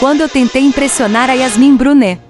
quando eu tentei impressionar a Yasmin Brunet.